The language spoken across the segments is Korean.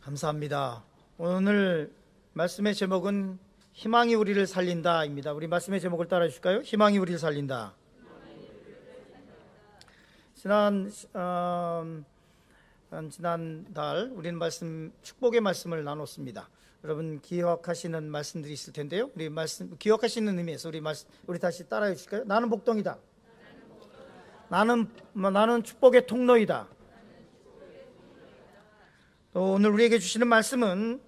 감사합니다. 오늘 말씀의 제목은 희망이 우리를 살린다입니다. 우리 말씀의 제목을 따라 주실까요? 희망이 우리를 살린다. 지난 어, 지난달 우리는 말씀 축복의 말씀을 나눴습니다. 여러분 기억하시는 말씀들이 있을 텐데요. 우리 말씀 기억하시는 의미에서 우리 말씀 우리 다시 따라해 주실까요? 나는 복동이다. 나는 뭐, 나는 축복의 통로이다. 또 오늘 우리에게 주시는 말씀은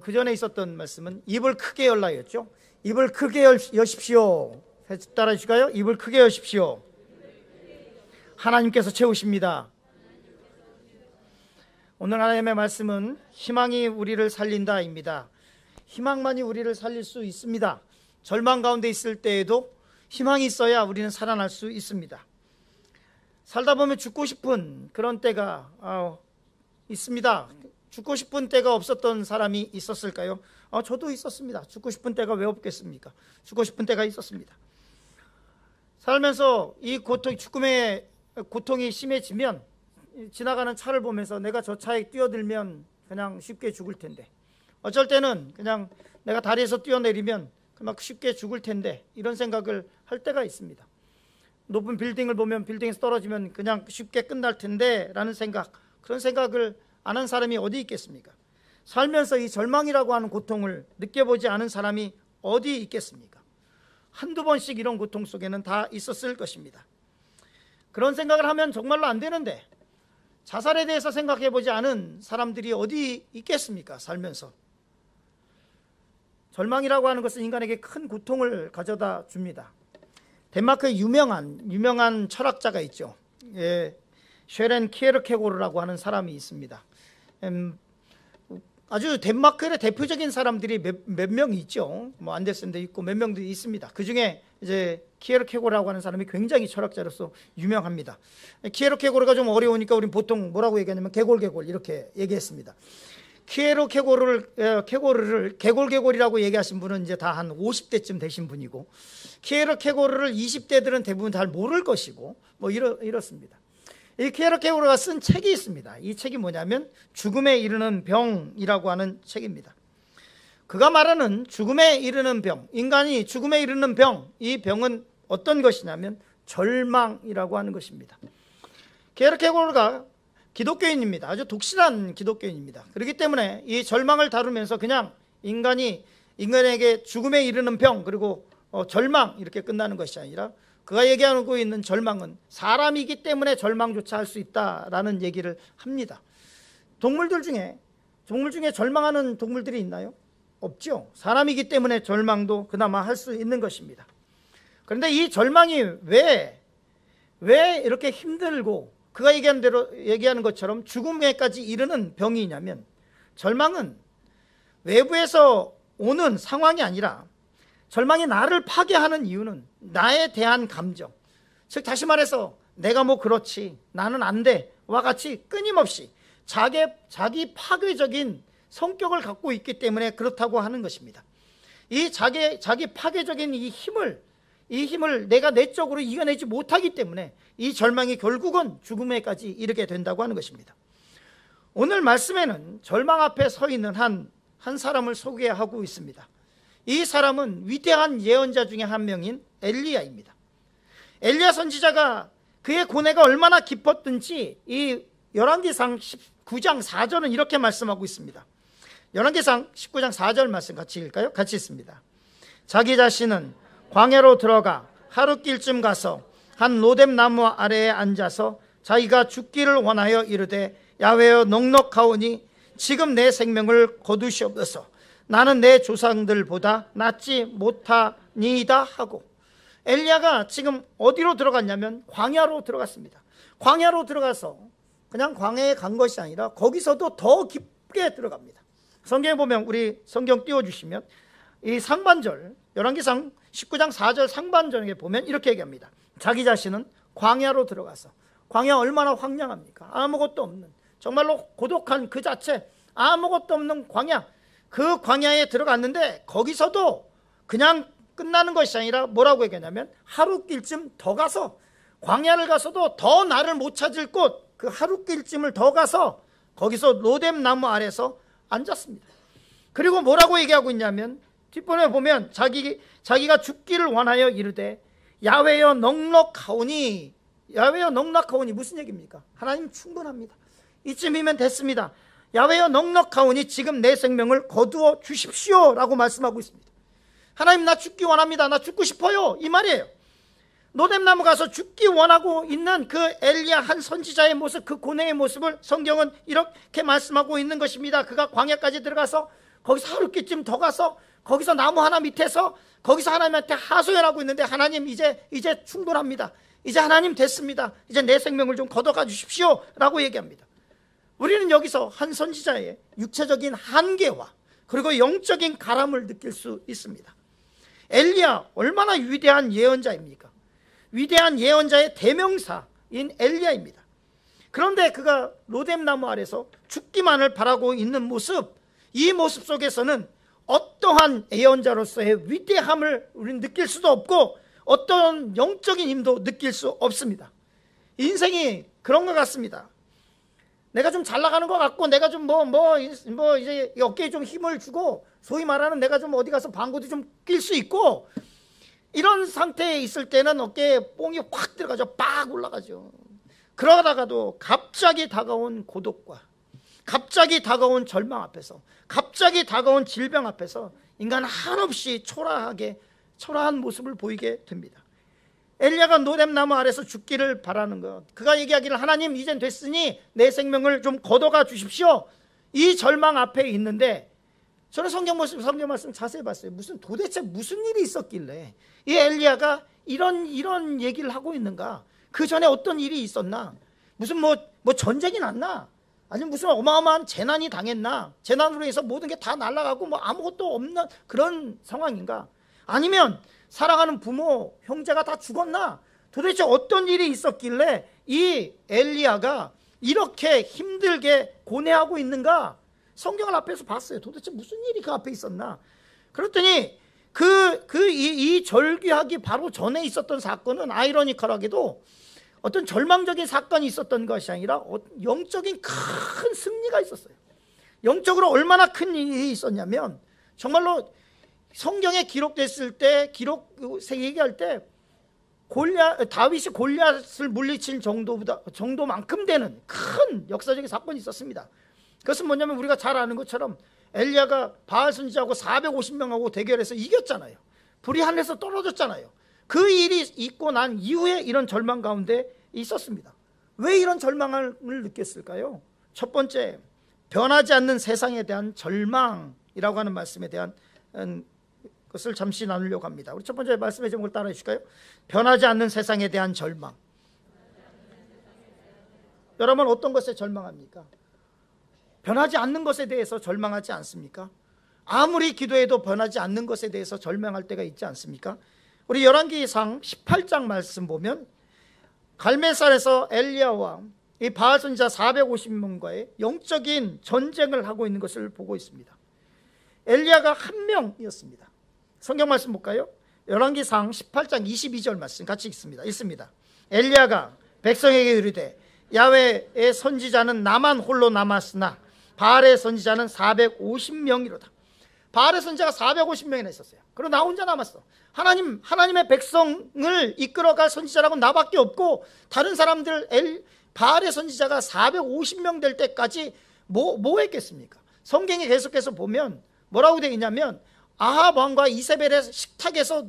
그 전에 있었던 말씀은 입을 크게 열라였죠. 입을 크게 여십시오. 따라 주실까요? 입을 크게 여십시오. 하나님께서 채우십니다. 오늘 하나님의 말씀은 희망이 우리를 살린다입니다. 희망만이 우리를 살릴 수 있습니다. 절망 가운데 있을 때에도 희망이 있어야 우리는 살아날 수 있습니다. 살다 보면 죽고 싶은 그런 때가 어, 있습니다. 죽고 싶은 때가 없었던 사람이 있었을까요? 어, 저도 있었습니다. 죽고 싶은 때가 왜 없겠습니까? 죽고 싶은 때가 있었습니다. 살면서 이 고통, 죽음의 고통이 심해지면 지나가는 차를 보면서 내가 저 차에 뛰어들면 그냥 쉽게 죽을 텐데 어쩔 때는 그냥 내가 다리에서 뛰어내리면 그만 쉽게 죽을 텐데 이런 생각을 할 때가 있습니다. 높은 빌딩을 보면 빌딩에서 떨어지면 그냥 쉽게 끝날 텐데 라는 생각 그런 생각을 안 한 사람이 어디 있겠습니까? 살면서 이 절망이라고 하는 고통을 느껴보지 않은 사람이 어디 있겠습니까? 한두 번씩 이런 고통 속에는 다 있었을 것입니다. 그런 생각을 하면 정말로 안 되는데 자살에 대해서 생각해 보지 않은 사람들이 어디 있겠습니까? 살면서. 절망이라고 하는 것은 인간에게 큰 고통을 가져다 줍니다. 덴마크의 유명한 유명한 철학자가 있죠. 예, 쉐렌 키에르케고르라고 하는 사람이 있습니다. 음, 아주 덴마크의 대표적인 사람들이 몇, 몇명 있죠. 뭐 안데슨도 있고 몇 명도 있습니다. 그 중에 이제 키에르케고라고 하는 사람이 굉장히 철학자로서 유명합니다. 키에르케고르가 좀 어려우니까 우리는 보통 뭐라고 얘기하냐면 개골개골 이렇게 얘기했습니다. 키에르케고르를 케고르를 개골개골이라고 얘기하신 분은 이제 다 한 50대쯤 되신 분이고 키에르케고르를 20대들은 대부분 잘 모를 것이고 뭐 이렇, 이렇습니다. 이 키에르케고르가 쓴 책이 있습니다. 이 책이 뭐냐면 죽음에 이르는 병이라고 하는 책입니다. 그가 말하는 죽음에 이르는 병, 인간이 죽음에 이르는 병, 이 병은 어떤 것이냐면 절망이라고 하는 것입니다. 게르케고르가 기독교인입니다. 아주 독실한 기독교인입니다. 그렇기 때문에 이 절망을 다루면서 그냥 인간이 인간에게 죽음에 이르는 병 그리고 어, 절망 이렇게 끝나는 것이 아니라 그가 얘기하고 있는 절망은 사람이기 때문에 절망조차 할 수 있다라는 얘기를 합니다. 동물들 중에 동물 중에 절망하는 동물들이 있나요? 없죠. 사람이기 때문에 절망도 그나마 할 수 있는 것입니다. 그런데 이 절망이 왜, 왜 이렇게 힘들고 그가 얘기하는 대로 얘기하는 것처럼 죽음에까지 이르는 병이냐면 절망은 외부에서 오는 상황이 아니라 절망이 나를 파괴하는 이유는 나에 대한 감정. 즉 다시 말해서 내가 뭐 그렇지 나는 안 돼 와 같이 끊임없이 자기 자기 파괴적인 성격을 갖고 있기 때문에 그렇다고 하는 것입니다. 이 자기 자기 파괴적인 이 힘을 이 힘을 내가 내적으로 이겨내지 못하기 때문에 이 절망이 결국은 죽음에까지 이르게 된다고 하는 것입니다. 오늘 말씀에는 절망 앞에 서 있는 한, 한 사람을 소개하고 있습니다. 이 사람은 위대한 예언자 중에 한 명인 엘리야입니다. 엘리야 선지자가 그의 고뇌가 얼마나 깊었든지 이 열왕기상 19장 4절은 이렇게 말씀하고 있습니다. 열왕기상 19장 4절 말씀 같이 읽을까요? 같이 있습니다. 자기 자신은 광야로 들어가 하루 길쯤 가서 한 로뎀 나무 아래에 앉아서 자기가 죽기를 원하여 이르되 야외여 넉넉하오니 지금 내 생명을 거두시옵소서 나는 내 조상들보다 낫지 못하니이다 하고 엘리야가 지금 어디로 들어갔냐면 광야로 들어갔습니다 광야로 들어가서 그냥 광야에 간 것이 아니라 거기서도 더 깊게 들어갑니다 성경에 보면 우리 성경 띄워 주시면 이 상반절 열왕기상 19장 4절 상반절에 보면 이렇게 얘기합니다. 자기 자신은 광야로 들어가서 광야 얼마나 황량합니까? 아무것도 없는 정말로 고독한 그 자체 아무것도 없는 광야 그 광야에 들어갔는데 거기서도 그냥 끝나는 것이 아니라 뭐라고 얘기하냐면 하루길쯤 더 가서 광야를 가서도 더 나를 못 찾을 곳 그 하루길쯤을 더 가서 거기서 로뎀 나무 아래서 앉았습니다. 그리고 뭐라고 얘기하고 있냐면 뒷번에 보면 자기 자기가 죽기를 원하여 이르되 야외여 넉넉하오니 야외여 넉넉하오니 무슨 얘기입니까? 하나님 충분합니다. 이쯤이면 됐습니다. 야외여 넉넉하오니 지금 내 생명을 거두어 주십시오 라고 말씀하고 있습니다. 하나님 나 죽기 원합니다. 나 죽고 싶어요. 이 말이에요. 노뎀나무 가서 죽기 원하고 있는 그 엘리야 한 선지자의 모습, 그 고뇌의 모습을 성경은 이렇게 말씀하고 있는 것입니다. 그가 광야까지 들어가서 거기서 하루끼쯤 더 가서 거기서 나무 하나 밑에서 거기서 하나님한테 하소연하고 있는데 하나님 이제 이제 충분합니다. 이제 하나님 됐습니다. 이제 내 생명을 좀 걷어가 주십시오라고 얘기합니다. 우리는 여기서 한 선지자의 육체적인 한계와 그리고 영적인 가람을 느낄 수 있습니다. 엘리야 얼마나 위대한 예언자입니까? 위대한 예언자의 대명사인 엘리야입니다. 그런데 그가 로뎀나무 아래서 죽기만을 바라고 있는 모습, 이 모습 속에서는 어떠한 예언자로서의 위대함을 우리는 느낄 수도 없고 어떤 영적인 힘도 느낄 수 없습니다. 인생이 그런 것 같습니다. 내가 좀 잘 나가는 것 같고 내가 좀뭐뭐 뭐 이제 어깨에 좀 힘을 주고 소위 말하는 내가 좀 어디 가서 방구도 좀 낄 수 있고 이런 상태에 있을 때는 어깨에 뽕이 확 들어가죠. 빡 올라가죠. 그러다가도 갑자기 다가온 고독과 갑자기 다가온 절망 앞에서 갑자기 다가온 질병 앞에서 인간 한없이 초라하게 초라한 모습을 보이게 됩니다. 엘리야가 노뎀나무 아래서 죽기를 바라는 것. 그가 얘기하기를 하나님 이젠 됐으니 내 생명을 좀 걷어가 주십시오. 이 절망 앞에 있는데 저는 성경 말씀 성경 말씀 자세히 봤어요. 무슨 도대체 무슨 일이 있었길래 이 엘리야가 이런 이런 얘기를 하고 있는가? 그 전에 어떤 일이 있었나? 무슨 뭐뭐 뭐 전쟁이 났나? 아니면 무슨 어마어마한 재난이 당했나? 재난으로 해서 모든 게 다 날아가고 뭐 아무것도 없는 그런 상황인가? 아니면 사랑하는 부모, 형제가 다 죽었나? 도대체 어떤 일이 있었길래 이 엘리야가 이렇게 힘들게 고뇌하고 있는가? 성경을 앞에서 봤어요. 도대체 무슨 일이 그 앞에 있었나? 그랬더니 그, 그, 이, 이 절규하기 바로 전에 있었던 사건은 아이러니컬하게도 어떤 절망적인 사건이 있었던 것이 아니라 어, 영적인 큰 승리가 있었어요. 영적으로 얼마나 큰 일이 있었냐면 정말로 성경에 기록됐을 때 기록 얘기할 때 골리아 다윗이 골리앗을 물리칠 정도보다 정도만큼 되는 큰 역사적인 사건이 있었습니다. 그것은 뭐냐면 우리가 잘 아는 것처럼 엘리야가 바알 선지자하고 450명하고 대결해서 이겼잖아요. 불이 하늘에서 떨어졌잖아요. 그 일이 있고 난 이후에 이런 절망 가운데 있었습니다. 왜 이런 절망을 느꼈을까요? 첫 번째, 변하지 않는 세상에 대한 절망이라고 하는 말씀에 대한 음, 것을 잠시 나누려고 합니다. 우리 첫 번째 말씀의 제목을 따라 해 주실까요? 변하지 않는 세상에 대한 절망. 여러분 어떤 것에 절망합니까? 변하지 않는 것에 대해서 절망하지 않습니까? 아무리 기도해도 변하지 않는 것에 대해서 절망할 때가 있지 않습니까? 우리 열왕기상 18장 말씀 보면 갈멜산에서 엘리야와 이 바알 선지자 450명과의 영적인 전쟁을 하고 있는 것을 보고 있습니다. 엘리야가 한 명이었습니다. 성경 말씀 볼까요? 열왕기상 18장 22절 말씀 같이 읽습니다. 읽습니다. 엘리야가 백성에게 이르되 야외의 선지자는 나만 홀로 남았으나 바알의 선지자는 450명이로다. 바알의 선지자가 450명이나 있었어요. 그리고 나 혼자 남았어. 하나님 하나님의 백성을 이끌어갈 선지자라고 나밖에 없고 다른 사람들 엘 바알의 선지자가 450명 될 때까지 뭐, 뭐 했겠습니까? 성경에 계속해서 보면 뭐라고 되어 있냐면 아합 왕과 이세벨의 식탁에서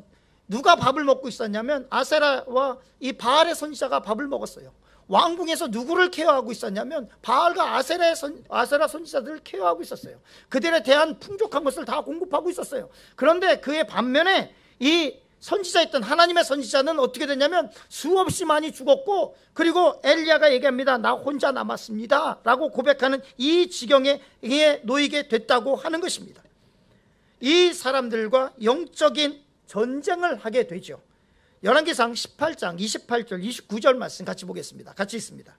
누가 밥을 먹고 있었냐면 아세라와 이 바알의 선지자가 밥을 먹었어요. 왕궁에서 누구를 케어하고 있었냐면 바알과 아세라의 선, 아세라 선지자들을 케어하고 있었어요. 그들에 대한 풍족한 것을 다 공급하고 있었어요. 그런데 그의 반면에 이 선지자였던 하나님의 선지자는 어떻게 됐냐면 수없이 많이 죽었고 그리고 엘리야가 얘기합니다. 나 혼자 남았습니다. 라고 고백하는 이 지경에 놓이게 됐다고 하는 것입니다. 이 사람들과 영적인 전쟁을 하게 되죠. 열왕기상 18장 28절 29절 말씀 같이 보겠습니다. 같이 있습니다.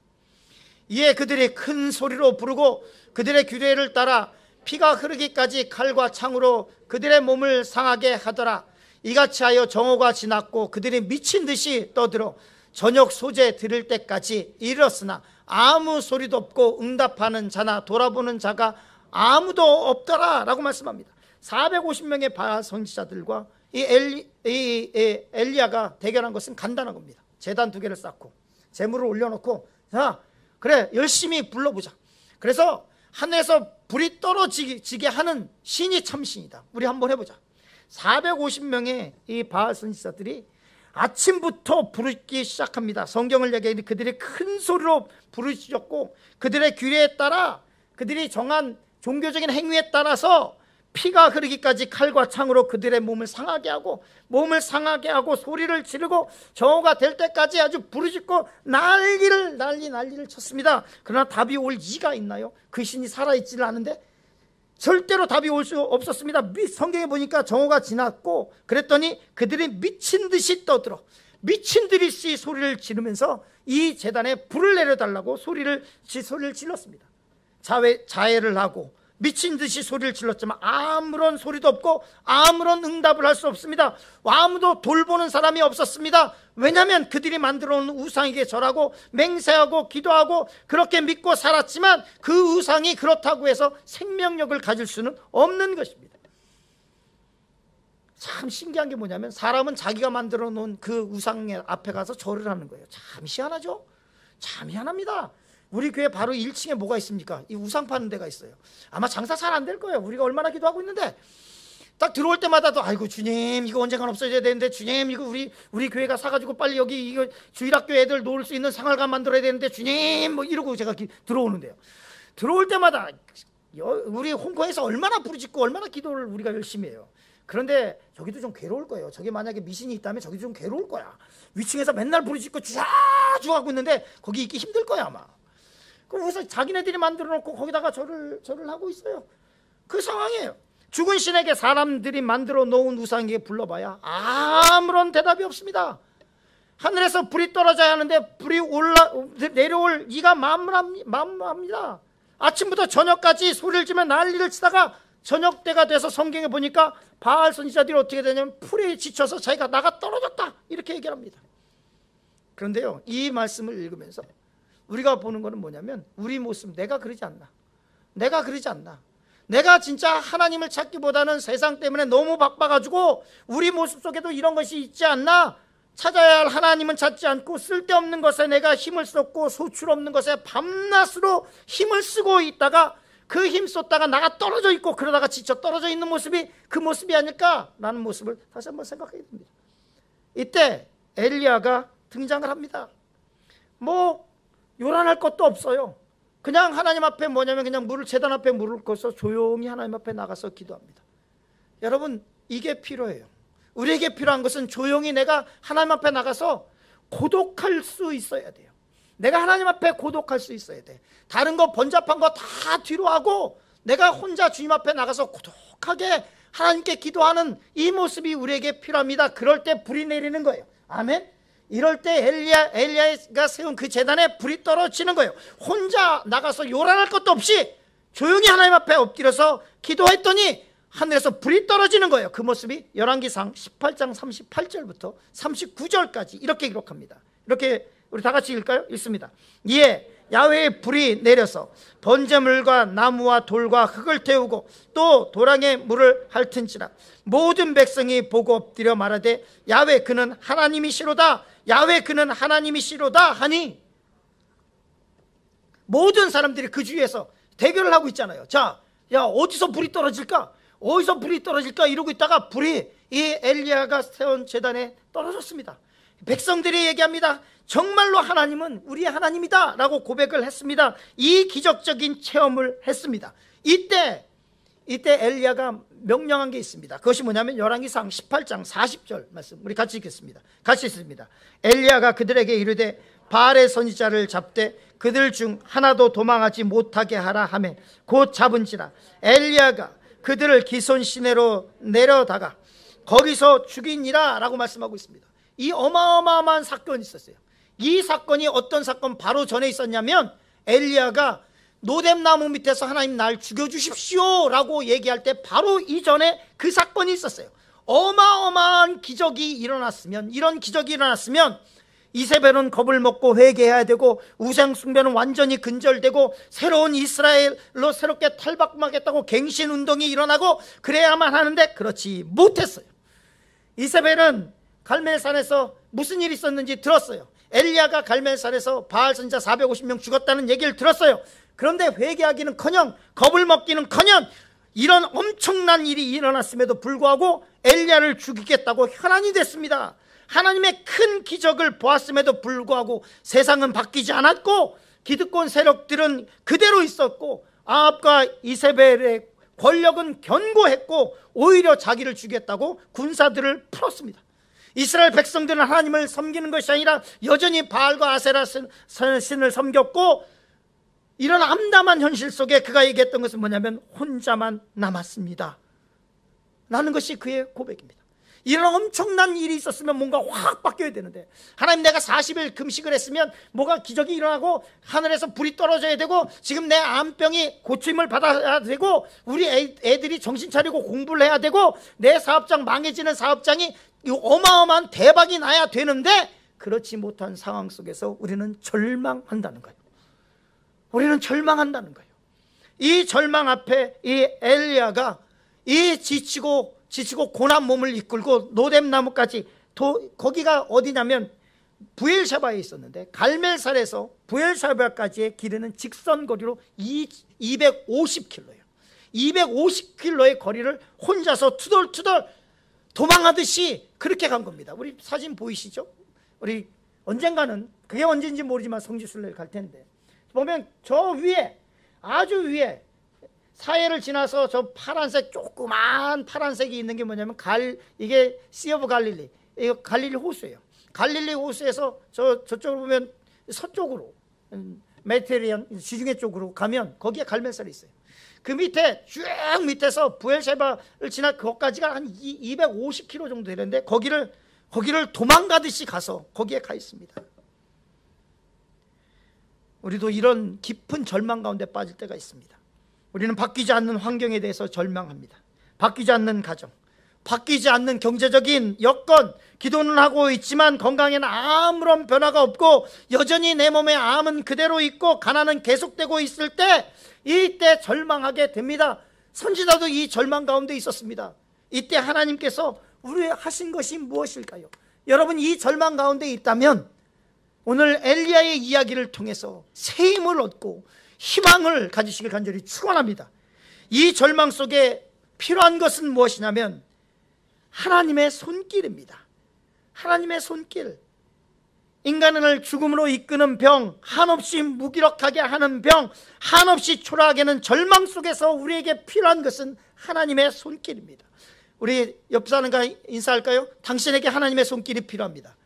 이에 그들이 큰 소리로 부르고 그들의 규례를 따라 피가 흐르기까지 칼과 창으로 그들의 몸을 상하게 하더라. 이같이 하여 정오가 지났고 그들이 미친 듯이 떠들어 저녁 소재 들을 때까지 이르렀으나 아무 소리도 없고 응답하는 자나 돌아보는 자가 아무도 없더라 라고 말씀합니다 450명의 바알 선지자들과 이, 엘리, 이, 이 엘리야가 대결한 것은 간단한 겁니다. 재단 두 개를 쌓고 재물을 올려놓고 자 그래 열심히 불러보자. 그래서 하늘에서 불이 떨어지게 하는 신이 참 신이다. 우리 한번 해보자. 450명의 이 바알 선지자들이 아침부터 부르기 시작합니다. 성경을 얘기하는데 그들이 큰 소리로 부르짖었고 그들의 규례에 따라 그들이 정한 종교적인 행위에 따라서 피가 흐르기까지 칼과 창으로 그들의 몸을 상하게 하고 몸을 상하게 하고 소리를 지르고 정오가 될 때까지 아주 부르짖고 난리를 난리 난리를 쳤습니다. 그러나 답이 올 이가 있나요? 그 신이 살아있지를 않은데 절대로 답이 올 수 없었습니다. 성경에 보니까 정오가 지났고 그랬더니 그들이 미친 듯이 떠들어 미친 듯이 소리를 지르면서 이 재단에 불을 내려달라고 소리를 소리를 질렀습니다. 자회, 자해를 하고 미친 듯이 소리를 질렀지만 아무런 소리도 없고 아무런 응답을 할 수 없습니다. 아무도 돌보는 사람이 없었습니다. 왜냐하면 그들이 만들어 놓은 우상에게 절하고 맹세하고 기도하고 그렇게 믿고 살았지만 그 우상이 그렇다고 해서 생명력을 가질 수는 없는 것입니다. 참 신기한 게 뭐냐면 사람은 자기가 만들어 놓은 그 우상 앞에 가서 절을 하는 거예요. 참 희한하죠? 참 희한합니다. 우리 교회 바로 1층에 뭐가 있습니까? 이 우상 파는 데가 있어요. 아마 장사 잘 안 될 거예요. 우리가 얼마나 기도하고 있는데 딱 들어올 때마다도 아이고 주님 이거 언젠간 없어져야 되는데 주님 이거 우리 우리 교회가 사가지고 빨리 여기 이거 주일학교 애들 놀 수 있는 생활관 만들어야 되는데 주님 뭐 이러고 제가 기, 들어오는데요. 들어올 때마다 우리 홍콩에서 얼마나 부르짖고 얼마나 기도를 우리가 열심히 해요. 그런데 저기도 좀 괴로울 거예요. 저기 만약에 미신이 있다면 저기도 좀 괴로울 거야. 위층에서 맨날 부르짖고 주아주 하고 있는데 거기 있기 힘들 거야 아마. 그래서 자기네들이 만들어 놓고 거기다가 절을, 절을 하고 있어요. 그 상황이에요. 죽은 신에게 사람들이 만들어 놓은 우상에게 불러봐야 아무런 대답이 없습니다. 하늘에서 불이 떨어져야 하는데 불이 올라 내려올 이가 만무합니다. 아침부터 저녁까지 소리를 지면 난리를 치다가 저녁 때가 돼서 성경에 보니까 바알 선지자들이 어떻게 되냐면 풀에 지쳐서 자기가 나가 떨어졌다 이렇게 얘기합니다. 그런데요 이 말씀을 읽으면서 우리가 보는 것은 뭐냐면 우리 모습 내가 그러지 않나 내가 그러지 않나 내가 진짜 하나님을 찾기보다는 세상 때문에 너무 바빠가지고 우리 모습 속에도 이런 것이 있지 않나 찾아야 할 하나님은 찾지 않고 쓸데없는 것에 내가 힘을 썼고 소출 없는 것에 밤낮으로 힘을 쓰고 있다가 그 힘 쏟다가 나가 떨어져 있고 그러다가 지쳐 떨어져 있는 모습이 그 모습이 아닐까라는 모습을 다시 한번 생각하게 됩니다. 이때 엘리야가 등장을 합니다. 뭐 요란할 것도 없어요. 그냥 하나님 앞에 뭐냐면 그냥 물을 재단 앞에 물을 꺼서 조용히 하나님 앞에 나가서 기도합니다. 여러분 이게 필요해요. 우리에게 필요한 것은 조용히 내가 하나님 앞에 나가서 고독할 수 있어야 돼요. 내가 하나님 앞에 고독할 수 있어야 돼. 다른 거 번잡한 거 다 뒤로 하고 내가 혼자 주님 앞에 나가서 고독하게 하나님께 기도하는 이 모습이 우리에게 필요합니다. 그럴 때 불이 내리는 거예요. 아멘. 이럴 때 엘리야, 엘리야가 세운 그 재단에 불이 떨어지는 거예요. 혼자 나가서 요란할 것도 없이 조용히 하나님 앞에 엎드려서 기도했더니 하늘에서 불이 떨어지는 거예요. 그 모습이 열왕기상 18장 38절부터 39절까지 이렇게 기록합니다. 이렇게 우리 다 같이 읽을까요? 읽습니다. 예, 야외의 불이 내려서 번제물과 나무와 돌과 흙을 태우고 또 도랑에 물을 핥은지라 모든 백성이 보고 엎드려 말하되 야외 그는 하나님이시로다 야외 그는 하나님이시로다 하니 모든 사람들이 그 주위에서 대결을 하고 있잖아요. 자, 야 어디서 불이 떨어질까? 어디서 불이 떨어질까? 이러고 있다가 불이 이 엘리야가 세운 재단에 떨어졌습니다. 백성들이 얘기합니다. 정말로 하나님은 우리의 하나님이다 라고 고백을 했습니다. 이 기적적인 체험을 했습니다. 이때 이때 엘리야가 명령한 게 있습니다. 그것이 뭐냐면 열왕기상 18장 40절 말씀 우리 같이 읽겠습니다. 같이 읽습니다. 엘리야가 그들에게 이르되 바알의 선지자를 잡되 그들 중 하나도 도망하지 못하게 하라 하매 곧 잡은지라 엘리야가 그들을 기손 시내로 내려다가 거기서 죽이니라 라고 말씀하고 있습니다. 이 어마어마한 사건이 있었어요. 이 사건이 어떤 사건 바로 전에 있었냐면 엘리야가 노뎀나무 밑에서 하나님 날 죽여주십시오 라고 얘기할 때 바로 이전에 그 사건이 있었어요 어마어마한 기적이 일어났으면 이런 기적이 일어났으면 이세벨은 겁을 먹고 회개해야 되고 우상 숭배는 완전히 근절되고 새로운 이스라엘로 새롭게 탈바꿈하겠다고 갱신 운동이 일어나고 그래야만 하는데 그렇지 못했어요. 이세벨은 갈멜산에서 무슨 일이 있었는지 들었어요. 엘리야가 갈멜산에서 바알 선자 450명 죽었다는 얘기를 들었어요. 그런데 회개하기는커녕 겁을 먹기는커녕 이런 엄청난 일이 일어났음에도 불구하고 엘리야를 죽이겠다고 혈안이 됐습니다. 하나님의 큰 기적을 보았음에도 불구하고 세상은 바뀌지 않았고 기득권 세력들은 그대로 있었고 아합과 이세벨의 권력은 견고했고 오히려 자기를 죽였다고 군사들을 풀었습니다. 이스라엘 백성들은 하나님을 섬기는 것이 아니라 여전히 바알과 아세라 신을 섬겼고 이런 암담한 현실 속에 그가 얘기했던 것은 뭐냐면 혼자만 남았습니다. 라는 것이 그의 고백입니다. 이런 엄청난 일이 있었으면 뭔가 확 바뀌어야 되는데 하나님 내가 40일 금식을 했으면 뭐가 기적이 일어나고 하늘에서 불이 떨어져야 되고 지금 내 암병이 고침을 받아야 되고 우리 애들이 정신 차리고 공부를 해야 되고 내 사업장 망해지는 사업장이 어마어마한 대박이 나야 되는데 그렇지 못한 상황 속에서 우리는 절망한다는 거예요. 우리는 절망한다는 거예요. 이 절망 앞에 이 엘리야가 이 지치고 지치고 고난 몸을 이끌고 노뎀 나무까지 도, 거기가 어디냐면 부엘샤바에 있었는데 갈멜살에서 부엘샤바까지의 길이는 직선 거리로 250km예요. 250km의 거리를 혼자서 투덜투덜 도망하듯이 그렇게 간 겁니다. 우리 사진 보이시죠? 우리 언젠가는 그게 언제인지 모르지만 성지순례를 갈 텐데 보면 저 위에 아주 위에 사해를 지나서 저 파란색 조그만 파란색이 있는 게 뭐냐면 갈 이게 Sea of Galilee 이거 갈릴리 호수예요. 갈릴리 호수에서 저 저쪽으로 보면 서쪽으로 음, 메디테리안 지중해 쪽으로 가면 거기에 갈멜살이 있어요. 그 밑에 쭉 밑에서 부엘셰바를 지나 거기까지가 한 250km 정도 되는데 거기를 거기를 도망가듯이 가서 거기에 가 있습니다. 우리도 이런 깊은 절망 가운데 빠질 때가 있습니다. 우리는 바뀌지 않는 환경에 대해서 절망합니다. 바뀌지 않는 가정, 바뀌지 않는 경제적인 여건, 기도는 하고 있지만 건강에는 아무런 변화가 없고 여전히 내 몸에 암은 그대로 있고 가난은 계속되고 있을 때 이때 절망하게 됩니다. 선지자도 이 절망 가운데 있었습니다. 이때 하나님께서 우리 하신 것이 무엇일까요? 여러분 이 절망 가운데 있다면 오늘 엘리야의 이야기를 통해서 새 힘을 얻고 희망을 가지시길 간절히 축원합니다. 이 절망 속에 필요한 것은 무엇이냐면 하나님의 손길입니다. 하나님의 손길. 인간을 죽음으로 이끄는 병, 한없이 무기력하게 하는 병, 한없이 초라하게 하는 절망 속에서 우리에게 필요한 것은 하나님의 손길입니다. 우리 옆 사람과 인사할까요? 당신에게 하나님의 손길이 필요합니다.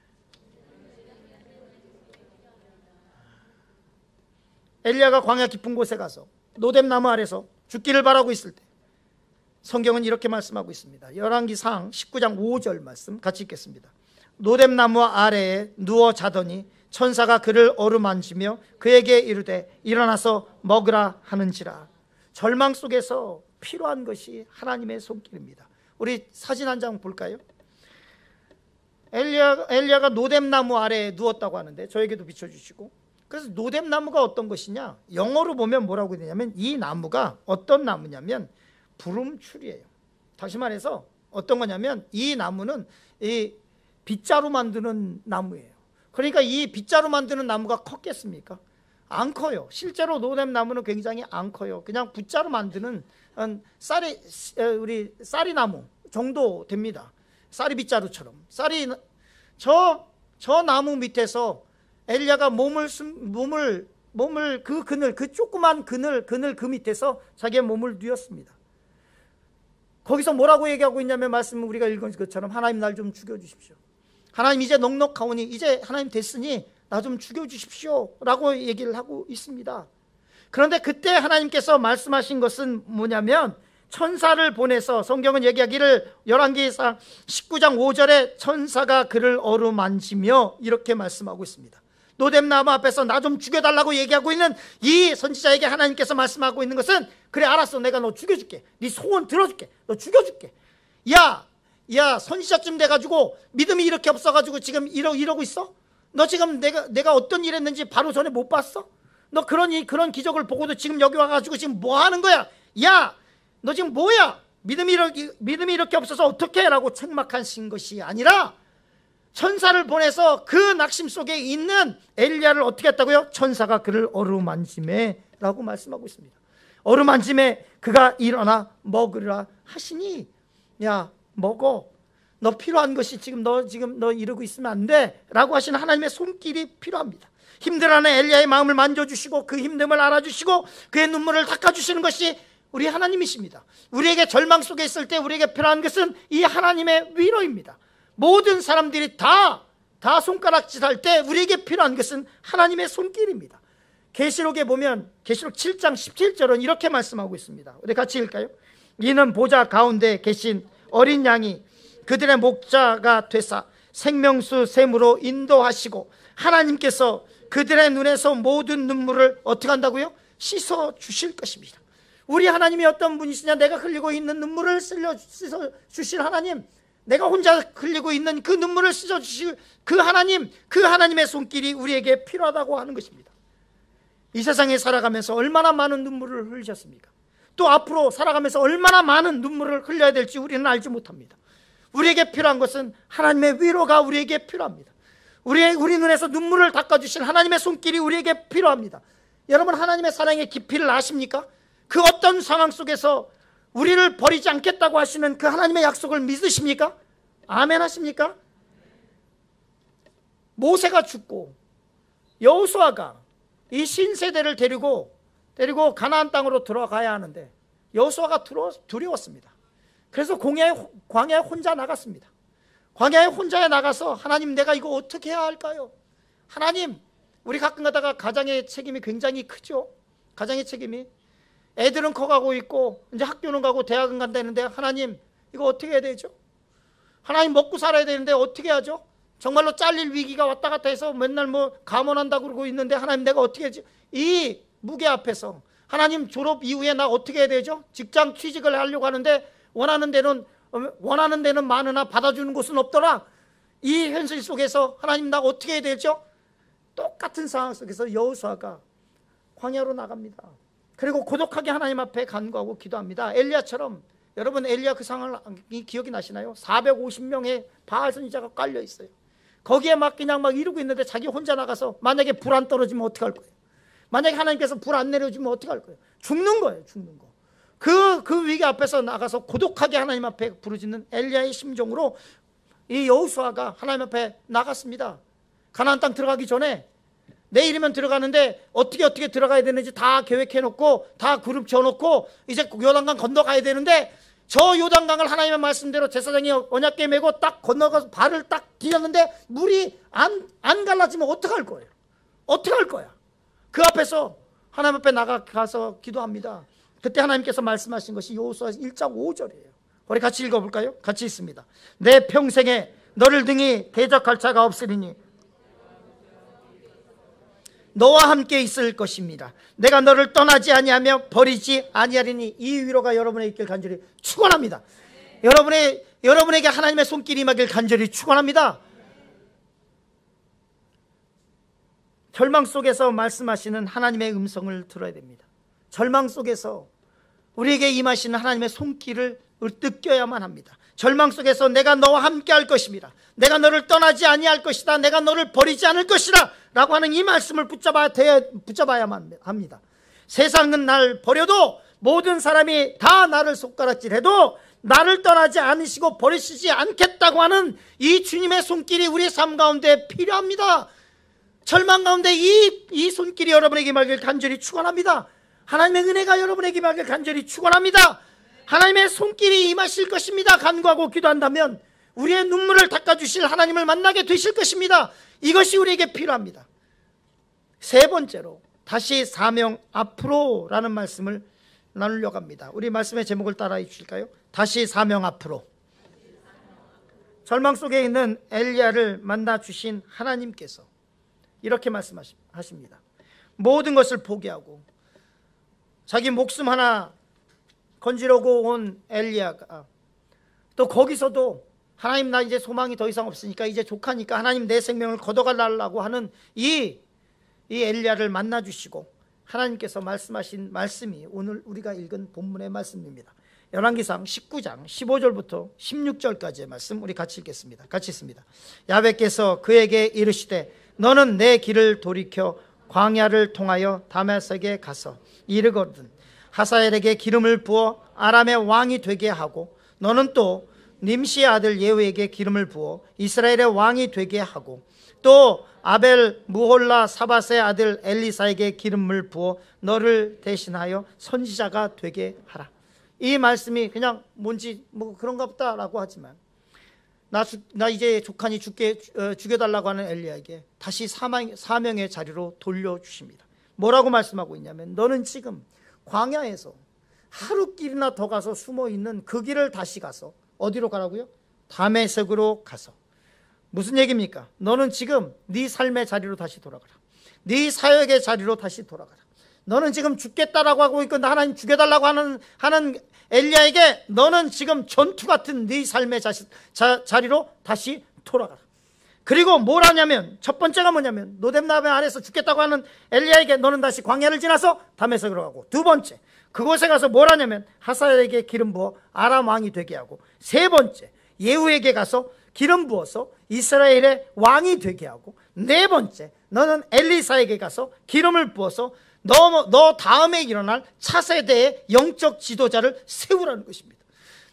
엘리야가 광야 깊은 곳에 가서 노뎀 나무 아래서 죽기를 바라고 있을 때 성경은 이렇게 말씀하고 있습니다. 열왕기상 19장 5절 말씀 같이 읽겠습니다. 노뎀 나무 아래에 누워 자더니 천사가 그를 어루만지며 그에게 이르되 일어나서 먹으라 하는지라 절망 속에서 필요한 것이 하나님의 손길입니다. 우리 사진 한 장 볼까요? 엘리야, 엘리야가 노뎀 나무 아래에 누웠다고 하는데 저에게도 비춰주시고 그래서 노뎀나무가 어떤 것이냐? 영어로 보면 뭐라고 되냐면 이 나무가 어떤 나무냐면 부름출이에요. 다시 말해서 어떤 거냐면 이 나무는 이 빗자루 만드는 나무예요. 그러니까 이 빗자루 만드는 나무가 컸겠습니까? 안 커요. 실제로 노뎀 나무는 굉장히 안 커요. 그냥 붓자루 만드는 쌀이 우리 쌀이 나무 정도 됩니다. 쌀이 빗자루처럼 쌀이 저저 나무 밑에서 엘리야가 몸을 몸을 몸을 그 그늘 그 조그만 그늘 그늘 그 밑에서 자기의 몸을 뉘었습니다. 거기서 뭐라고 얘기하고 있냐면 말씀 우리가 읽은 것처럼 하나님 날 좀 죽여 주십시오. 하나님 이제 넉넉하오니 이제 하나님 됐으니 나 좀 죽여 주십시오라고 얘기를 하고 있습니다. 그런데 그때 하나님께서 말씀하신 것은 뭐냐면 천사를 보내서 성경은 얘기하기를 열왕기상 19장 5절에 천사가 그를 어루만지며 이렇게 말씀하고 있습니다. 노뎀나무 앞에서 나 좀 죽여달라고 얘기하고 있는 이 선지자에게 하나님께서 말씀하고 있는 것은 그래 알았어 내가 너 죽여줄게 네 소원 들어줄게 너 죽여줄게 야, 야 선지자쯤 돼가지고 믿음이 이렇게 없어가지고 지금 이러, 이러고 있어? 너 지금 내가 내가 어떤 일 했는지 바로 전에 못 봤어? 너 그런 이 그런 기적을 보고도 지금 여기 와가지고 지금 뭐 하는 거야? 야, 너 지금 뭐야? 믿음이 이렇게 믿음이 이렇게 없어서 어떻게?라고 책망하신 것이 아니라 천사를 보내서 그 낙심 속에 있는 엘리야를 어떻게 했다고요? 천사가 그를 어루만짐에라고 말씀하고 있습니다. 어루만짐에 그가 일어나 먹으라 하시니 야 먹어 너 필요한 것이 지금 너 지금 너 이러고 있으면 안 돼라고 하시는 하나님의 손길이 필요합니다. 힘들어하는 엘리야의 마음을 만져주시고 그 힘듦을 알아주시고 그의 눈물을 닦아주시는 것이 우리 하나님이십니다. 우리에게 절망 속에 있을 때 우리에게 필요한 것은 이 하나님의 위로입니다. 모든 사람들이 다, 다 손가락질 할 때 우리에게 필요한 것은 하나님의 손길입니다. 계시록에 보면 계시록 7장 17절은 이렇게 말씀하고 있습니다. 우리 같이 읽을까요? 이는 보좌 가운데 계신 어린 양이 그들의 목자가 되사 생명수 샘으로 인도하시고 하나님께서 그들의 눈에서 모든 눈물을 어떻게 한다고요? 씻어 주실 것입니다. 우리 하나님이 어떤 분이시냐? 내가 흘리고 있는 눈물을 씻어 주실 하나님, 내가 혼자 흘리고 있는 그 눈물을 씻어 주실 그 하나님, 그 하나님의 손길이 우리에게 필요하다고 하는 것입니다. 이 세상에 살아가면서 얼마나 많은 눈물을 흘리셨습니까? 또 앞으로 살아가면서 얼마나 많은 눈물을 흘려야 될지 우리는 알지 못합니다. 우리에게 필요한 것은 하나님의 위로가 우리에게 필요합니다. 우리 우리 눈에서 눈물을 닦아주신 하나님의 손길이 우리에게 필요합니다. 여러분 하나님의 사랑의 깊이를 아십니까? 그 어떤 상황 속에서 우리를 버리지 않겠다고 하시는 그 하나님의 약속을 믿으십니까? 아멘 하십니까? 모세가 죽고 여호수아가 이 신세대를 데리고 데리고 가나안 땅으로 들어가야 하는데 여호수아가 두려웠습니다. 그래서 공야에, 광야에 혼자 나갔습니다. 광야에 혼자 나가서 하나님 내가 이거 어떻게 해야 할까요? 하나님 우리 가끔 가다가 가장의 책임이 굉장히 크죠. 가장의 책임이 애들은 커가고 있고 이제 학교는 가고 대학은 간다는데 하나님 이거 어떻게 해야 되죠? 하나님 먹고 살아야 되는데 어떻게 하죠? 정말로 잘릴 위기가 왔다 갔다 해서 맨날 뭐 감원한다고 그러고 있는데 하나님 내가 어떻게 하지? 이 무게 앞에서 하나님 졸업 이후에 나 어떻게 해야 되죠? 직장 취직을 하려고 하는데 원하는 데는 원하는 데는 많으나 받아주는 곳은 없더라. 이 현실 속에서 하나님 나 어떻게 해야 되죠? 똑같은 상황 속에서 여호수아가 광야로 나갑니다. 그리고 고독하게 하나님 앞에 간구하고 기도합니다. 엘리야처럼 여러분 엘리야 그 상황이 기억이 나시나요? 450명의 바알 선지자가 깔려 있어요. 거기에 막 그냥 막 이러고 있는데 자기 혼자 나가서 만약에 불 안 떨어지면 어떻게 할 거예요? 만약에 하나님께서 불 안 내려주면 어떻게 할 거예요? 죽는 거예요, 죽는 거. 그, 그 위기 앞에서 나가서 고독하게 하나님 앞에 부르짖는 엘리야의 심정으로 이 여호수아가 하나님 앞에 나갔습니다. 가나안 땅 들어가기 전에 내일이면 들어가는데 어떻게 어떻게 들어가야 되는지 다 계획해 놓고 다 그룹 쳐 놓고 이제 요단강 건너가야 되는데 저 요단강을 하나님의 말씀대로 제사장이 언약궤 메고 딱 건너가서 발을 딱 디뎠는데 물이 안, 안 갈라지면 어떡할 거예요? 어떡할 거야? 그 앞에서 하나님 앞에 나가서 기도합니다. 그때 하나님께서 말씀하신 것이 요호수아 1장 5절이에요. 우리 같이 읽어볼까요? 같이 있습니다. 내 평생에 너를 등이 대적할 자가 없으리니 너와 함께 있을 것입니다. 내가 너를 떠나지 아니하며 버리지 아니하리니 이 위로가 여러분의 있길 간절히 축원합니다. 여러분의 여러분에게 하나님의 손길이 임하길 간절히 축원합니다. 절망 속에서 말씀하시는 하나님의 음성을 들어야 됩니다. 절망 속에서 우리에게 임하시는 하나님의 손길을 느껴야만 합니다. 절망 속에서 내가 너와 함께 할 것입니다. 내가 너를 떠나지 아니할 것이다. 내가 너를 버리지 않을 것이다. 라고 하는 이 말씀을 붙잡아야, 붙잡아야만 합니다. 세상은 날 버려도 모든 사람이 다 나를 손가락질해도 나를 떠나지 않으시고 버리시지 않겠다고 하는 이 주님의 손길이 우리 삶 가운데 필요합니다. 절망 가운데 이, 이 손길이 여러분에게 임하길 간절히 축원합니다. 하나님의 은혜가 여러분에게 임하길 간절히 축원합니다. 하나님의 손길이 임하실 것입니다. 간구하고 기도한다면 우리의 눈물을 닦아주실 하나님을 만나게 되실 것입니다. 이것이 우리에게 필요합니다. 세 번째로 다시 사명 앞으로라는 말씀을 나누려고 합니다. 우리 말씀의 제목을 따라해 주실까요? 다시 사명 앞으로. 절망 속에 있는 엘리야를 만나 주신 하나님께서 이렇게 말씀하십니다. 모든 것을 포기하고 자기 목숨 하나 건지려고 온 엘리야가 또 거기서도 하나님 나 이제 소망이 더 이상 없으니까 이제 족하니까 하나님 내 생명을 걷어갈라고 하는 이, 이 엘리야를 만나 주시고 하나님께서 말씀하신 말씀이 오늘 우리가 읽은 본문의 말씀입니다. 열왕기상 19장 15절부터 16절까지의 말씀 우리 같이 읽겠습니다. 같이 있습니다. 야베께서 그에게 이르시되 너는 내 길을 돌이켜 광야를 통하여 다메섹에 가서 이르거든 하사엘에게 기름을 부어 아람의 왕이 되게 하고 너는 또 님시의 아들 예후에게 기름을 부어 이스라엘의 왕이 되게 하고 또 아벨 무홀라 사바스의 아들 엘리사에게 기름을 부어 너를 대신하여 선지자가 되게 하라. 이 말씀이 그냥 뭔지 뭐 그런가 보다라고 하지만 나, 주, 나 이제 족하니 죽게 어, 죽여달라고 하는 엘리야에게 다시 사망, 사명의 자리로 돌려주십니다. 뭐라고 말씀하고 있냐면 너는 지금 광야에서 하루길이나 더 가서 숨어 있는 그 길을 다시 가서 어디로 가라고요? 담에색으로 가서 무슨 얘기입니까? 너는 지금 네 삶의 자리로 다시 돌아가라. 네 사역의 자리로 다시 돌아가라. 너는 지금 죽겠다라고 하고 있고 하나님 죽여달라고 하는 하는 엘리야에게 너는 지금 전투 같은 네 삶의 자시, 자, 자리로 다시 돌아가라. 그리고 뭘 하냐면 첫 번째가 뭐냐면 노뎀나베 아래서 죽겠다고 하는 엘리야에게 너는 다시 광야를 지나서 담에색으로 가고 두 번째 그곳에 가서 뭘 하냐면 하사엘에게 기름 부어 아람 왕이 되게 하고 세 번째 예후에게 가서 기름 부어서 이스라엘의 왕이 되게 하고 네 번째 너는 엘리사에게 가서 기름을 부어서 너, 너 다음에 일어날 차세대의 영적 지도자를 세우라는 것입니다.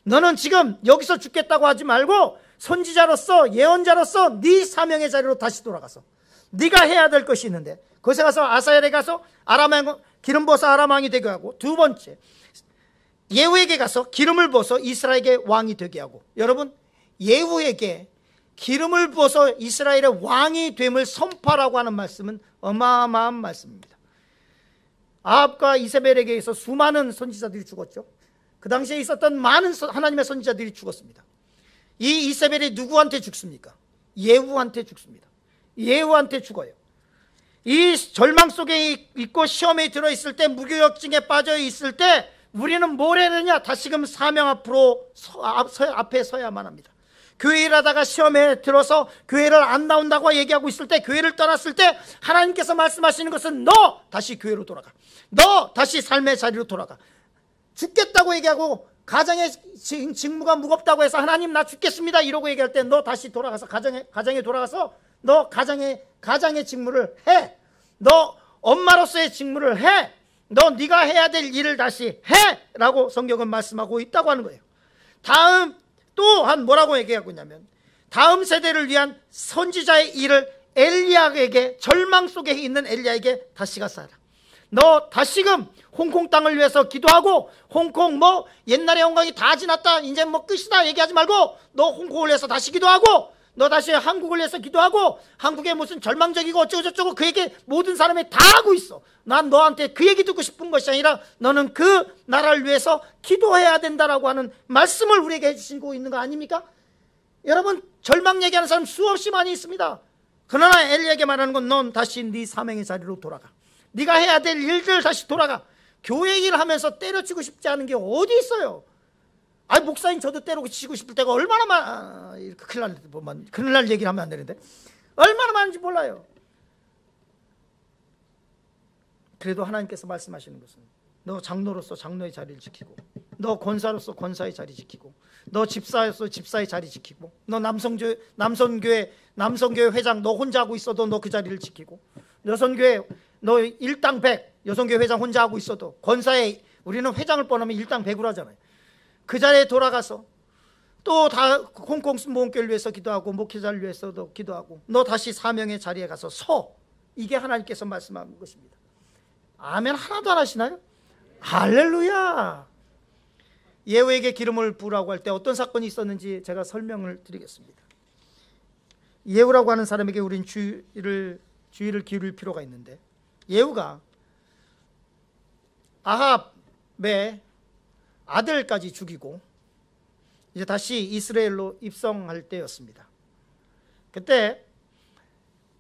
너는 지금 여기서 죽겠다고 하지 말고 선지자로서 예언자로서 네 사명의 자리로 다시 돌아가서 네가 해야 될 것이 있는데 그곳에 가서 아사엘에 가서 아람왕 기름 부어서 아람왕이 되게 하고 두 번째 예후에게 가서 기름을 부어서 이스라엘의 왕이 되게 하고 여러분 예후에게 기름을 부어서 이스라엘의 왕이 됨을 선포라고 하는 말씀은 어마어마한 말씀입니다. 아합과 이세벨에게 서 수많은 선지자들이 죽었죠. 그 당시에 있었던 많은 하나님의 선지자들이 죽었습니다. 이 이세벨이 누구한테 죽습니까? 예후한테 죽습니다. 예후한테 죽어요. 이 절망 속에 있고 시험에 들어 있을 때 무교역증에 빠져 있을 때 우리는 뭘 해야 되냐? 다시금 사명 앞으로 서, 앞, 서, 앞에 서야만 합니다. 교회 일하다가 시험에 들어서 교회를 안 나온다고 얘기하고 있을 때 교회를 떠났을 때 하나님께서 말씀하시는 것은 너 다시 교회로 돌아가. 너 다시 삶의 자리로 돌아가. 죽겠다고 얘기하고 가정의 직무가 무겁다고 해서 하나님 나 죽겠습니다 이러고 얘기할 때 너 다시 돌아가서 가정에 가정에 돌아가서 너 가정의 가장의 직무를 해. 너 엄마로서의 직무를 해. 너 네가 해야 될 일을 다시 해라고 성경은 말씀하고 있다고 하는 거예요. 다음 또 한 뭐라고 얘기하고 있냐면 다음 세대를 위한 선지자의 일을 엘리야에게 절망 속에 있는 엘리야에게 다시가 쌓아라. 너 다시금 홍콩 땅을 위해서 기도하고 홍콩 뭐 옛날의 영광이 다 지났다 이제 뭐 끝이다 얘기하지 말고 너 홍콩을 위해서 다시 기도하고 너 다시 한국을 위해서 기도하고 한국에 무슨 절망적이고 어쩌고저쩌고 그 얘기 모든 사람이 다 하고 있어. 난 너한테 그 얘기 듣고 싶은 것이 아니라 너는 그 나라를 위해서 기도해야 된다라고 하는 말씀을 우리에게 해주시고 있는 거 아닙니까? 여러분 절망 얘기하는 사람 수없이 많이 있습니다. 그러나 엘리에게 말하는 건 넌 다시 네 사명의 자리로 돌아가 네가 해야 될 일들 다시 돌아가. 교회 일 하면서 때려치고 싶지 않은 게 어디 있어요? 아 목사님 저도 때리고 치고 싶을 때가 얼마나 많 아, 큰일 날 뭐만 큰일 날 얘기를 하면 안 되는데. 얼마나 많은지 몰라요. 그래도 하나님께서 말씀하시는 것은 너 장로로서 장로의 자리를 지키고 너 권사로서 권사의 자리 지키고 너 집사로서 집사의 자리 지키고 너 남성교회 남성교회 남성교회 회장 너 혼자 하고 있어도 너 그 자리를 지키고 여성교회 너 일당 백 여성교회 회장 혼자 하고 있어도 권사의 우리는 회장을 뻔하면 일당 백으로 하잖아요. 그 자리에 돌아가서 또 다 홍콩 순복음교를 위해서 기도하고 목회자를 위해서도 기도하고 너 다시 사명의 자리에 가서 서 이게 하나님께서 말씀하는 것입니다 아멘 하나도 안 하시나요? 할렐루야 예후에게 기름을 부으라고 할 때 어떤 사건이 있었는지 제가 설명을 드리겠습니다 예후라고 하는 사람에게 우린 주의를, 주의를 기울일 필요가 있는데 예후가 아합의 아들까지 죽이고 이제 다시 이스라엘로 입성할 때였습니다. 그때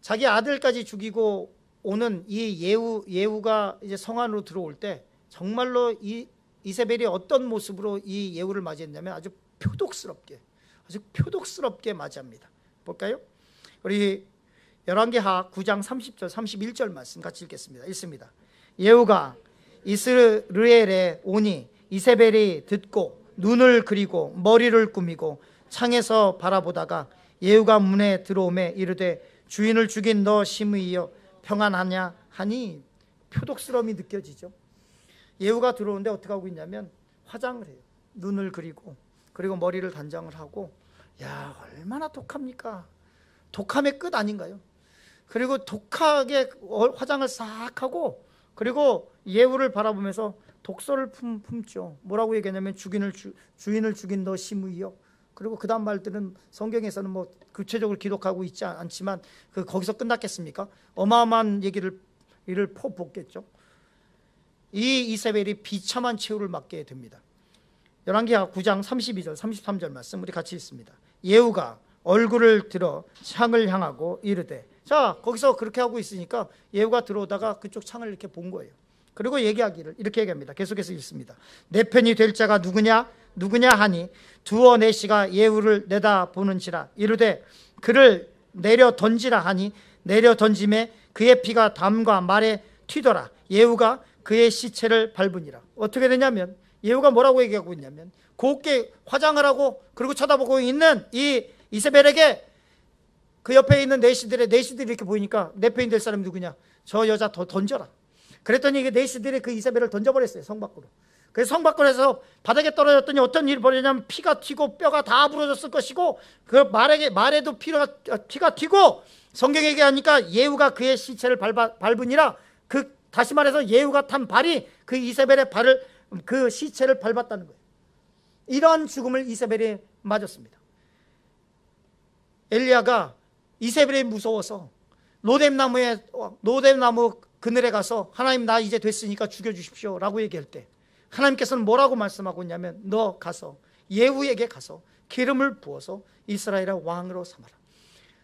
자기 아들까지 죽이고 오는 이 예후 예후가 이제 성 안으로 들어올 때 정말로 이 이세벨이 어떤 모습으로 이 예후를 맞이했냐면 아주 표독스럽게 아주 표독스럽게 맞이합니다. 볼까요? 우리 열왕기하 9장 30절 31절 말씀 같이 읽겠습니다. 읽습니다. 예후가 이스르엘에 오니 이세벨이 듣고 눈을 그리고 머리를 꾸미고 창에서 바라보다가 예후가 문에 들어오매 이르되 주인을 죽인 너 심의여 평안하냐 하니 표독스러움이 느껴지죠. 예후가 들어오는데 어떻게 하고 있냐면 화장을 해요. 눈을 그리고 그리고 머리를 단장을 하고 야 얼마나 독합니까? 독함의 끝 아닌가요? 그리고 독하게 화장을 싹 하고 그리고 예후를 바라보면서 독서를 품, 품죠. 뭐라고 얘기하냐면 주인을 주, 주인을 죽인 너 심의요. 그리고 그다음 말들은 성경에서는 뭐 구체적으로 기록하고 있지 않지만 그 거기서 끝났겠습니까? 어마어마한 얘기를 이를 퍼붓겠죠. 이 이세벨이 비참한 최후를 맞게 됩니다. 열왕기하 9장 32절 33절 말씀 우리 같이 읽습니다. 예후가 얼굴을 들어 창을 향하고 이르되 자 거기서 그렇게 하고 있으니까 예후가 들어오다가 그쪽 창을 이렇게 본 거예요. 그리고 얘기하기를 이렇게 얘기합니다. 계속해서 읽습니다. 내 편이 될 자가 누구냐 누구냐 하니 두어 네시가 예후를 내다 보는지라 이르되 그를 내려 던지라 하니 내려 던짐에 그의 피가 담과 말에 튀더라 예후가 그의 시체를 밟으니라 어떻게 되냐면 예후가 뭐라고 얘기하고 있냐면 곱게 화장을 하고 그리고 쳐다보고 있는 이 이세벨에게 그 옆에 있는 내시들의 내시들이 이렇게 보이니까 내 편이 될 사람이 누구냐 저 여자 더 던져라 그랬더니 이게 내시들이 그 이세벨을 던져버렸어요 성 밖으로 그래서 성 밖으로서 바닥에 떨어졌더니 어떤 일이 벌어졌냐면 피가 튀고 뼈가 다 부러졌을 것이고 그 말에게 말에도 피가 피가 튀고 성경 얘기하니까 예후가 그의 시체를 밟아, 밟으니라 그 다시 말해서 예후가 탄 발이 그 이세벨의 발을 그 시체를 밟았다는 거예요. 이러한 죽음을 이세벨이 맞았습니다. 엘리야가 이세벨이 무서워서 노뎀나무에 노뎀나무 그늘에 가서 하나님 나 이제 됐으니까 죽여 주십시오라고 얘기할 때 하나님께서는 뭐라고 말씀하고 있냐면 너 가서 예후에게 가서 기름을 부어서 이스라엘의 왕으로 삼아라.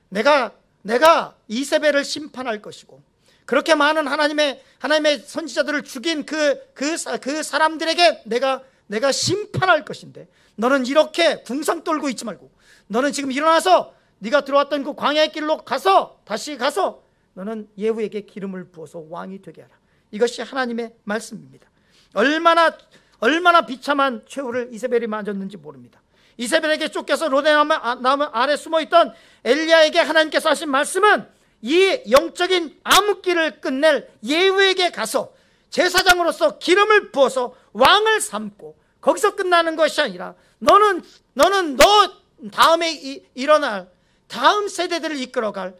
내가 내가 이세벨을 심판할 것이고 그렇게 많은 하나님의 하나님의 선지자들을 죽인 그그 그, 그 사람들에게 내가 내가 심판할 것인데 너는 이렇게 궁상 떨고 있지 말고 너는 지금 일어나서 네가 들어왔던 그 광야의 길로 가서 다시 가서 너는 예후에게 기름을 부어서 왕이 되게 하라. 이것이 하나님의 말씀입니다. 얼마나 얼마나 비참한 최후를 이세벨이 맞았는지 모릅니다. 이세벨에게 쫓겨서 로데나무 아래 숨어있던 엘리야에게 하나님께서 하신 말씀은 이 영적인 암흑기를 끝낼 예후에게 가서 제사장으로서 기름을 부어서 왕을 삼고 거기서 끝나는 것이 아니라 너는 너는 너 다음에 이, 일어날 다음 세대들을 이끌어갈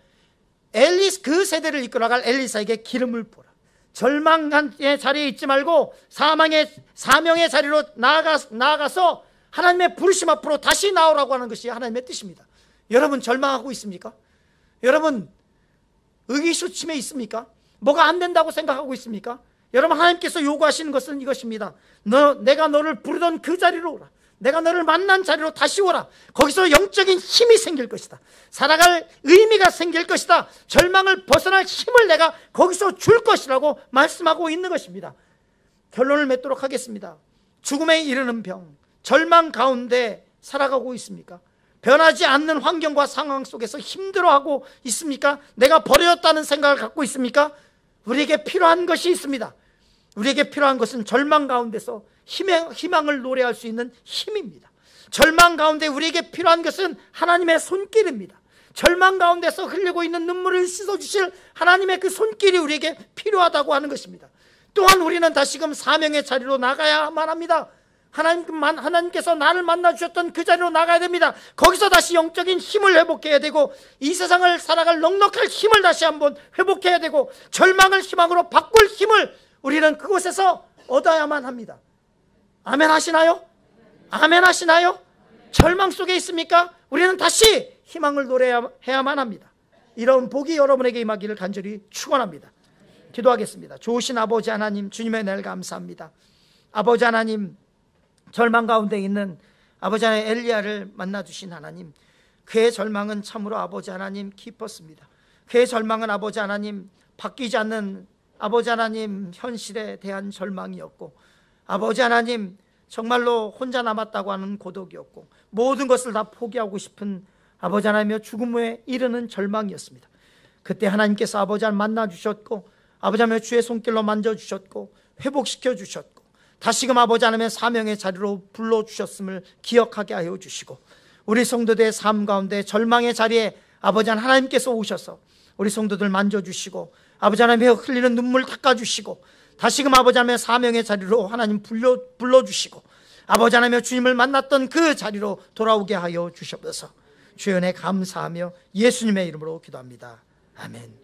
엘리스 그 세대를 이끌어갈 엘리사에게 기름을 부어라. 절망의 자리에 있지 말고 사망의 사명의 자리로 나아가 나아가서 하나님의 부르심 앞으로 다시 나오라고 하는 것이 하나님의 뜻입니다. 여러분 절망하고 있습니까? 여러분 의기소침해 있습니까? 뭐가 안 된다고 생각하고 있습니까? 여러분 하나님께서 요구하시는 것은 이것입니다. 너 내가 너를 부르던 그 자리로 오라. 내가 너를 만난 자리로 다시 오라. 거기서 영적인 힘이 생길 것이다. 살아갈 의미가 생길 것이다. 절망을 벗어날 힘을 내가 거기서 줄 것이라고 말씀하고 있는 것입니다. 결론을 맺도록 하겠습니다. 죽음에 이르는 병, 절망 가운데 살아가고 있습니까? 변하지 않는 환경과 상황 속에서 힘들어하고 있습니까? 내가 버렸다는 생각을 갖고 있습니까? 우리에게 필요한 것이 있습니다. 우리에게 필요한 것은 절망 가운데서 희망, 희망 을 노래할 수 있는 힘입니다. 절망 가운데 우리에게 필요한 것은 하나님의 손길입니다. 절망 가운데서 흘리고 있는 눈물을 씻어주실 하나님의 그 손길이 우리에게 필요하다고 하는 것입니다. 또한 우리는 다시금 사명의 자리로 나가야만 합니다. 하나님만, 하나님께서 나를 만나 주셨던 그 자리로 나가야 됩니다. 거기서 다시 영적인 힘을 회복해야 되고, 이 세상을 살아갈 넉넉할 힘을 다시 한번 회복해야 되고, 절망을 희망으로 바꿀 힘을 우리는 그곳에서 얻어야만 합니다. 아멘 하시나요? 아멘 하시나요? 절망 속에 있습니까? 우리는 다시 희망을 노래해야만 합니다. 이런 복이 여러분에게 임하기를 간절히 축원합니다. 기도하겠습니다. 좋으신 아버지 하나님 주님의 날 감사합니다. 아버지 하나님 절망 가운데 있는 아버지 하나님 엘리야를 만나 주신 하나님 그의 절망은 참으로 아버지 하나님 깊었습니다. 그의 절망은 아버지 하나님 바뀌지 않는 아버지 하나님 현실에 대한 절망이었고 아버지 하나님 정말로 혼자 남았다고 하는 고독이었고 모든 것을 다 포기하고 싶은 아버지 하나님여 죽음에 이르는 절망이었습니다. 그때 하나님께서 아버지 를 만나 주셨고 아버지 하나님의 주의 손길로 만져 주셨고 회복시켜 주셨고 다시금 아버지 하나님의 사명의 자리로 불러 주셨음을 기억하게 하여 주시고 우리 성도들의 삶 가운데 절망의 자리에 아버지 하나님께서 오셔서 우리 성도들 만져 주시고 아버지 하나님의 흘리는 눈물 닦아 주시고 다시금 아버지 하나님의 사명의 자리로 하나님 불러 불러 주시고 아버지 하나님의 주님을 만났던 그 자리로 돌아오게 하여 주셔서 주연에 감사하며 예수님의 이름으로 기도합니다. 아멘.